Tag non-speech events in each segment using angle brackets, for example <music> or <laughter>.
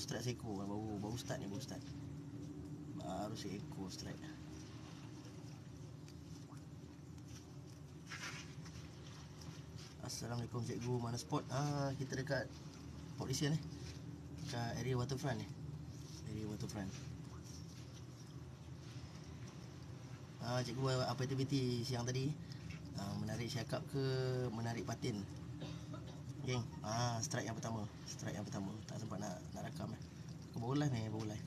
strike seekor baru baru start ni baru start. Baru seekor strike. Assalamualaikum cikgu mana spot? Ah kita dekat Dickson ni. Dekat area waterfront ni. Area waterfront. Ah cikgu apa aktiviti siang tadi? Ah, menarik syakap ke menarik patin? Geng, ah strike yang pertama. Strike yang pertama. Tak sempat nak nak rakam eh. Aku baru live ni, baru live.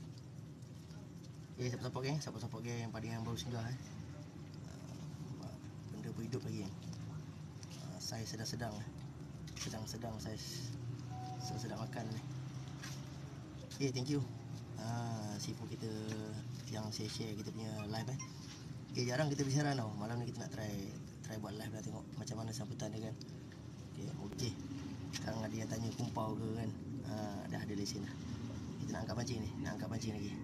Okay, siapa-siapa geng? Siapa-siapa geng pada yang baru singgah eh. Ah, benda berhidup lagi geng. Ah, saya sedang-sedang eh. Sedang-sedang saya sedang makan ni. Okay, thank you. Ah, sifu kita yang share-share kita punya live eh. Okay, jarang kita bersiaran tau. Malam ni kita nak try try buat live lah tengok macam mana sambutan dia kan. Okay, okey. Sekarang ada yang tanya kumpau ke kan. Ha, dah ada lesen dah. Kita nak angkat pancing ni. Nak angkat pancing lagi.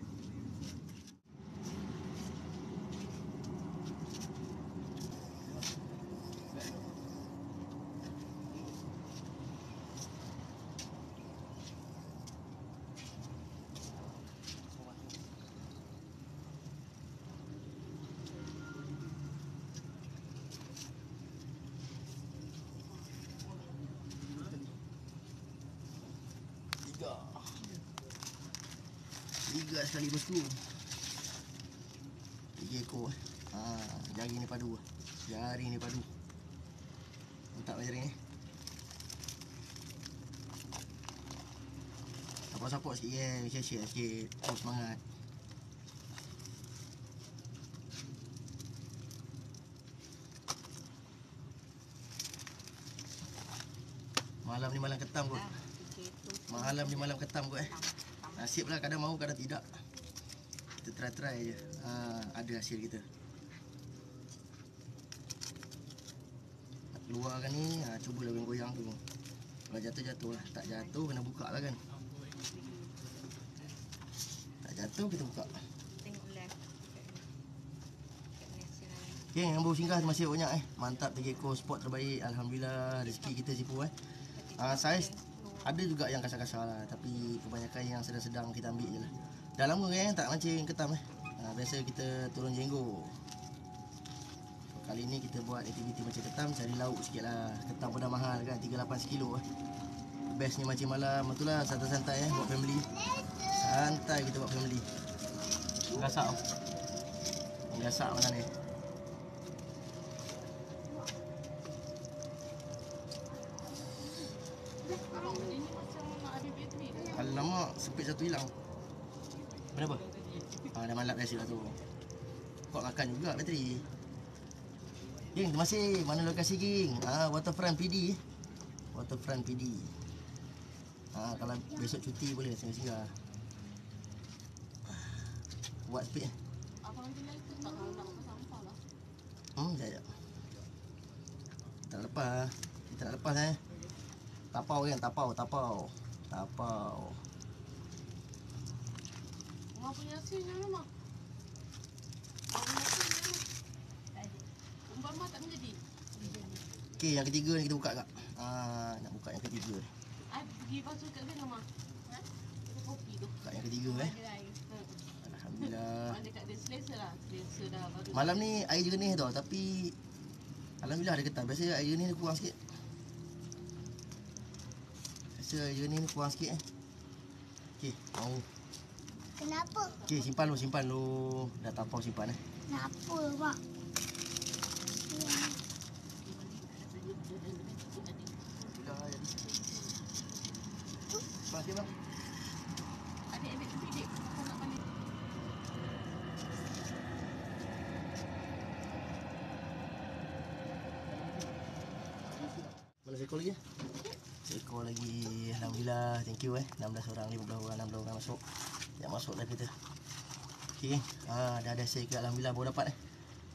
Tiga. Tiga sekali bosku. Tiga ekor. Ha, jari ni padu. Jari ni padu. Letak jari ni. Support-support sikit ya. Share-share sikit. Terus semangat. Malam ni malam ketam kot. Malam ni malam ketam kot eh. Nasib lah kadang mau kadang tidak. Try-try je. Ha, ada hasil kita. Nak keluarkan ni, ha, cubalah goyang-goyang tu. Kalau jatuh jatuh lah. Tak jatuh kena buka lah kan. Tak jatuh kita buka. Tengok left. Okay, yang baru singgah kasih banyak eh. Mantap tiga ekor spot terbaik. Alhamdulillah rezeki kita sipu eh. Ah, saiz ada juga yang kasar-kasar lah Tapi kebanyakan yang sedang-sedang kita ambil je lah Dah lama kan tak mancing ketam eh. Ha, Biasa kita turun jenggo. Kali ni kita buat aktiviti macam ketam Cari lauk sikit lah. Ketam pun dah mahal kan 38 sekilo. Eh Best ni mancing malam. Betul lah santai-santai eh Buat family. Santai kita buat family. Gasak Gasak malam ni. Alamak, sempit satu hilang. Kenapa? Ah, dah malap silap tu. Kau makan juga bateri. Ging, terima kasih. Mana lokasi Ging? Ah, Waterfront PD. Waterfront PD. Ah, kalau besok cuti boleh singgah-singgah. Buat speed. Abang tu tak sampah lah. Hmm, nak lepas. Kita nak lepas eh. Tapau kan, tapau, tapau. Tapau. Okey, yang ketiga ni kita buka kak. Ah, nak buka yang ketiga. I pergi basuh kat sana mak. Ha? Kopi tu. Yang ketiga eh. Ha. Alhamdulillah. Lah. Malam ni air jernih tau tapi Alhamdulillah ada ketan. Biasa air jernih ni kurang sikit. Biasa air jernih ni kurang sikit eh. Okey, mau. Kenapa? Okey, simpan lu, simpan lu. Dah tapau simpan eh. Kenapa? Terima kasih bang. Mana seekor lagi? Seekor lagi. Alhamdulillah. Thank you eh. 16 orang, 15 orang, 16 orang masuk. Yang masuk dah kita. Okey. Ha, dah ada hasil ke Alhamdulillah baru dapat eh.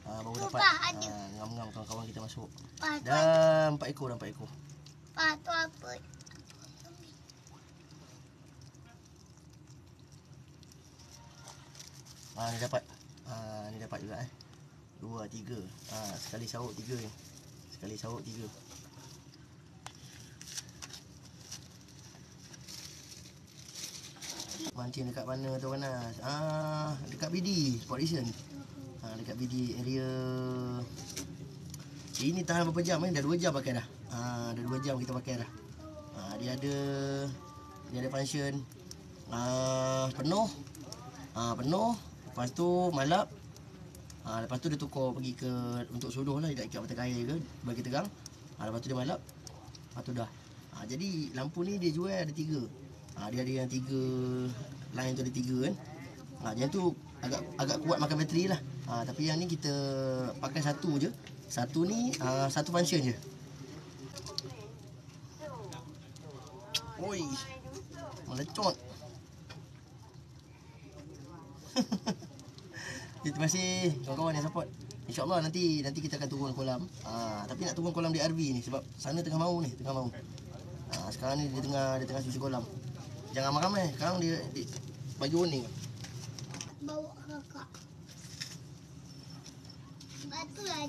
Ha, baru dapat. Ha, ngam-ngam kawan-kawan kita masuk. Tu, Dah 4 ekor, dah 4 ekor. Pak, tu apa? Ha, ni dapat. Ha, ni dapat juga eh. Dua, tiga. Ha, sekali sauk tiga ni. Sekali sauk tiga. Mancing dekat mana tu panas? Ah, dekat BD, Sport Edition. Ha, dekat BD area Ini tahan berapa jam eh? Dah 2 jam pakai dah. Ha, dah 2 jam kita pakai dah. Ha, dia ada dia ada function ah penuh. Ah penuh. Lepas tu malap. Ah lepas tu dia tukar pergi ke untuk suduh lah dia nak ikat mata air ke bagi tegang. Ah lepas tu dia malap. Lepas tu dah. Ah jadi lampu ni dia jual ada tiga. Ah dia ada yang tiga line tu ada tiga kan. Ah yang tu agak agak kuat makan bateri lah. Ah tapi yang ni kita pakai satu je. Satu ni ah, satu function je. Oi. Melecot. <laughs> Terima kasih kawan-kawan yang support. InsyaAllah nanti nanti kita akan turun kolam. Ah, tapi nak turun kolam di RV ni sebab sana tengah mau ni, tengah mau. Ah, sekarang ni dia tengah dia tengah susu kolam. Jangan ramai-ramai. Sekarang dia, dia bagi warning. Bawa kakak. Batu lah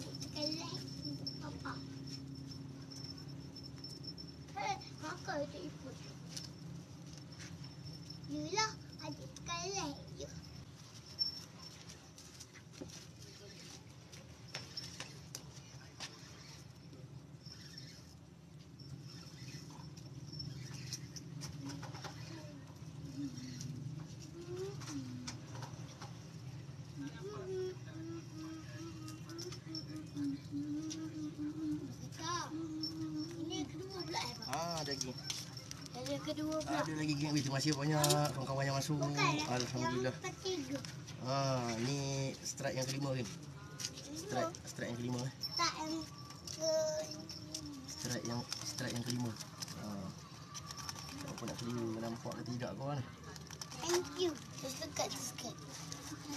tak ikut. Yelah, adik sekali. Kakak, ini yang kedua pula eh, Pak? Ah, ada lagi. Yang yang kedua pula. Ada lagi geng. Terima kasih banyak kawan-kawan yang masuk. Bukan, Alhamdulillah. Ketiga. Ah, ni strike yang kelima kan. Strike strike yang kelima eh. Tak yang ke... Strike yang strike yang kelima. Ah. Apa nak keliru nampak ke tidak kawan? Thank you. Sesekat sikit.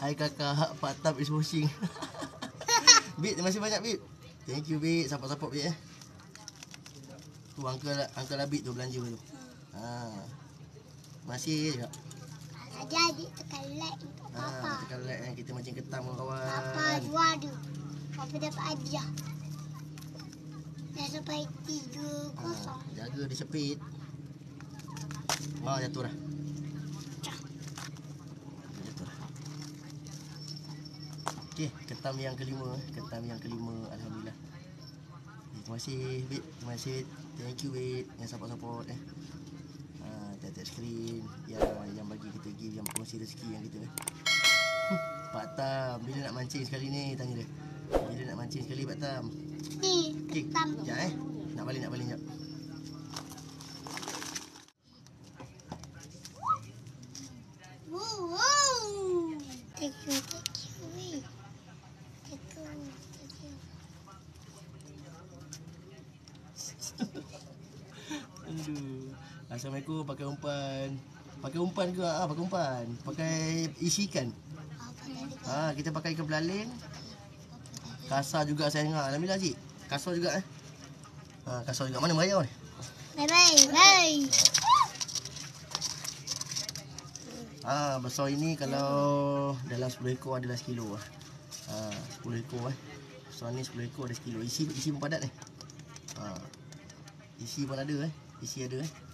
Hai kakak, Pak Tam is washing. <laughs> Bit, terima kasih banyak Bit. Thank you Bit, support-support Bit eh. Tu uncle uncle Abid tu belanja tu. Ha. Masih juga. Tadi adik tekan like untuk Ha, papa. tekan like eh. kita macam ketam kawan. Papa dua ada. Papa dapat hadiah. Dah sampai tiga Ha, kosong. jaga dia sepit. Ha, jatuh dah. Jatuh dah. Okey, ketam yang kelima, ketam yang kelima alhamdulillah. Eh, terima kasih Bit, terima kasih. Thank you Bit yang support-support eh. Tiap-tiap screen yang yang bagi kita give yang kongsi rezeki yang kita eh. Pak Tam, bila nak mancing sekali ni tanya dia. Bila nak mancing sekali Pak Tam? Ni, Okey, ketam. sekejap eh. Nak balik, nak balik sekejap. Wow, wow. Thank you, thank you. weh. Thank you, thank you. Aduh. Assalamualaikum pakai umpan. Pakai umpan ke? Ah, pakai umpan. Pakai isi ikan. Ha, kita pakai ikan belaling. Kasar juga saya dengar. Alhamdulillah cik. Kasar juga eh. Ha, kasar juga. Mana merayau ni? Bye bye, bye. Ha, besar ini kalau dalam 10 ekor adalah sekilo lah. Ha, 10 ekor eh. Besar ni 10 ekor ada sekilo. Isi isi pun padat ni. Ha. Isi pun ada eh. Isi ada eh.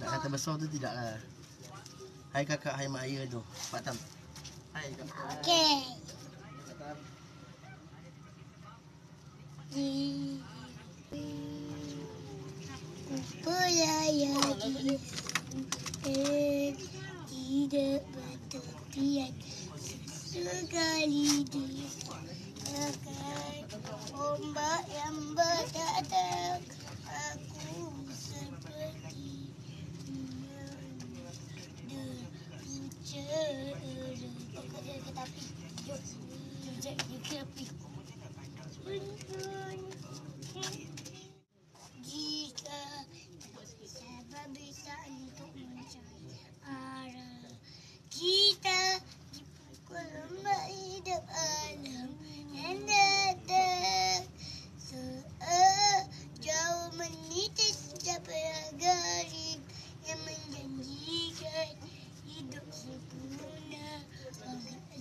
Nak kata besar tu tidak lah. Hai kakak, hai mak ayah tu. Pak Tam. Hai kakak. Pak Tam. Tidak bertepian sekali dia akan ombak yang berdatang Mona.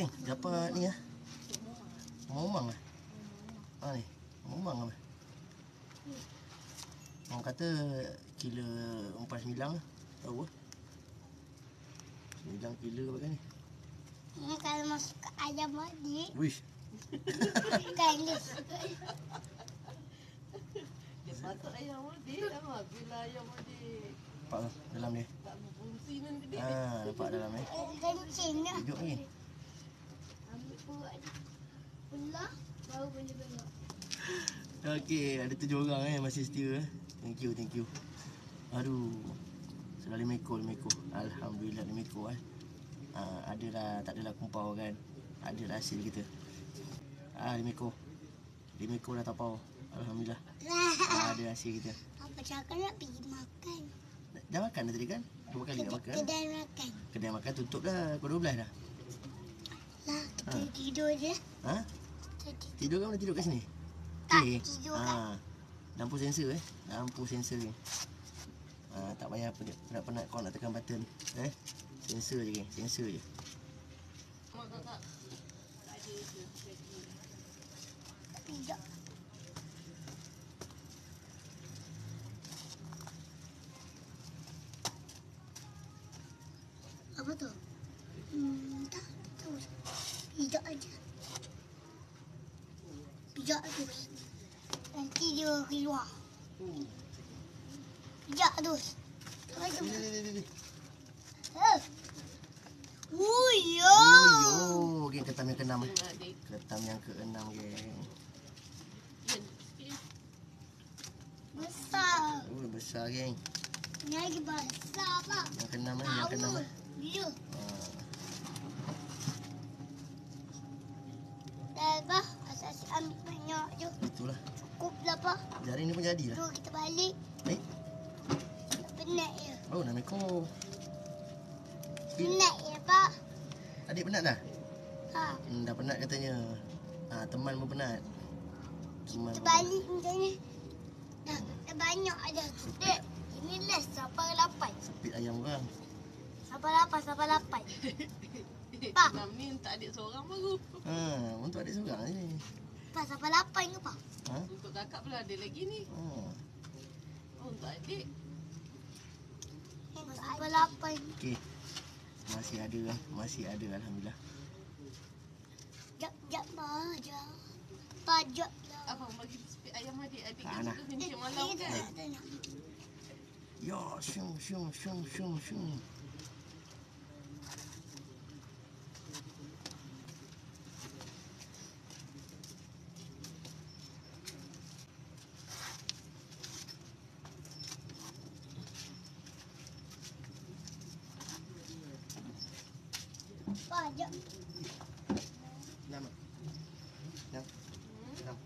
Geng, dapat ni lah. Umang-umang lah. Ha ni, umang-umang lah. Orang kata kilo umpan sembilang lah. Tahu lah. Sembilang kilo apa kan ni? Kalau masuk ayam adik Wish. dia Dia patut ayam adik. Dah bila ayam adik. Nampak lah dalam ni. Tak berfungsi nanti dia. Ha, nampak dalam ni. kencing lah Hidup ni. Baru boleh belok Okey, ada tujuh orang eh masih setia eh. Thank you, thank you. Aduh. Sudah lima ekor, lima ekor. Alhamdulillah lima ekor eh. Ha, adalah, tak adalah kumpau kan. Ada hasil kita. Ah, lima ekor. Lima ekor dah tapau. Alhamdulillah. Ah, ada hasil kita. apa cakap nak pergi makan Dah- Dah makan dah tadi kan? Dua kali dah makan. kedai makan Kedai makan tutup dah. Pukul 12 dah. lah kita Ha. tidur je Ha? Tidur kan boleh tidur kat sini? Tak, Okey. tidur Ha. Lampu sensor eh. Lampu sensor ni. Ha, tak payah penat, penat, penat kau nak tekan button. Eh? Sensor je, geng. Sensor je. Mak kakak. Tak ada je. tidak apa tu hmm tak terus pijak aja pijak terus nanti dia keluar pijak terus terus Ni, ni, ni, ni, ni. eh Oh, ya. Oh, yo. Geng, ketam yang keenam. eh. Ketam yang keenam, geng. Besar. Oh, besar, geng. Ni lagi besar, Pak. Yang keenam eh. Yang keenam Tahu. eh. Dia. Ha. Dah, Pak. Asal si ambil banyak je. Itulah. Cukup lah, Jari ni pun jadilah. Jom kita balik. Eh? Penat je. Oh, enam ekor. Penat je, Pak. Adik penat dah? Ha. Hmm, dah penat katanya. Ha, teman pun penat. Teman Kita pun penat. balik macam ni. Dah, dah banyak ada. Dek, ini last sampai lapan. Sepit ayam orang. Sampai lapan, sampai lapan. <laughs> Pak. Ni tak adik seorang baru. Ha, untuk adik seorang ni. Pak, sampai lapan ke, Pak? Ha? Untuk kakak pula ada lagi ni. Oh. Oh, untuk adik. Sampai lapan. Okey. Masih ada eh. Masih ada alhamdulillah. Jap, jap, Pak. Pajak lah. Abang bagi spek ayam adik. Adik kan suka kencing malam Eh, kan. Ya, syung syung syung syung syung. Pajak. Nama. Nam. Nam.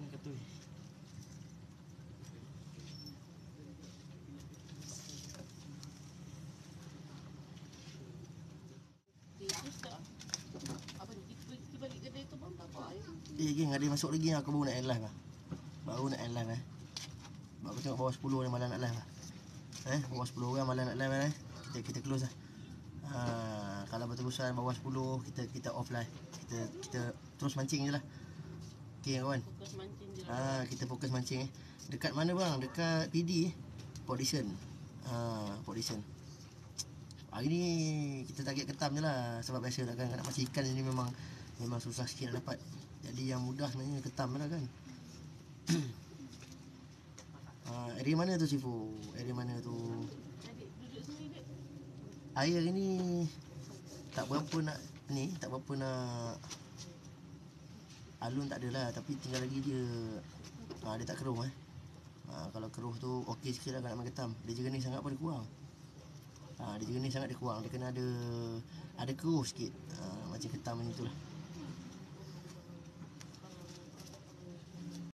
Ni ketui. Eh, susah. Abang kita kita balik kedai tu bang tak apa ayam. Eh, geng, ada masuk lagi aku baru nak end live lah. Baru nak end live eh. Sebab aku tengok bawah 10 ni malam nak live lah. Eh, bawah 10 orang malam nak live eh. Kita, kita close lah. Ha, kalau berterusan bawah 10 kita kita off live. Kita kita terus mancing je lah. Okay kawan. Fokus mancing je lah. Ha, kita fokus mancing eh. Dekat mana bang? Dekat PD eh. Dickson. Ha, Dickson. Hari ni kita target ketam je lah Sebab biasa lah kan Nak macam ikan ni memang Memang susah sikit nak dapat Jadi yang mudah sebenarnya ketam lah kan uh, <clears throat> area mana tu Sifu? Area mana tu? Air ni tak berapa nak ni, tak berapa nak alun tak adalah tapi tinggal lagi dia ha, dia tak keruh eh. Ha, kalau keruh tu okey sikit lah kalau nak main ketam. Dia jenis sangat pun dia kurang. Ha, dia jenis sangat dia kurang. Dia kena ada ada keruh sikit. Ha, macam ketam macam tu lah.